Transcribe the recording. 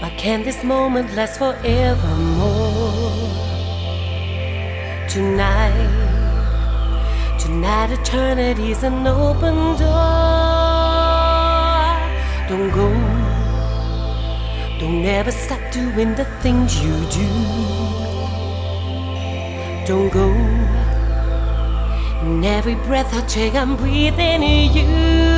Why can't this moment last forevermore? Tonight, tonight eternity's an open door. Don't go, don't ever stop doing the things you do. Don't go, in every breath I take, I'm breathing you.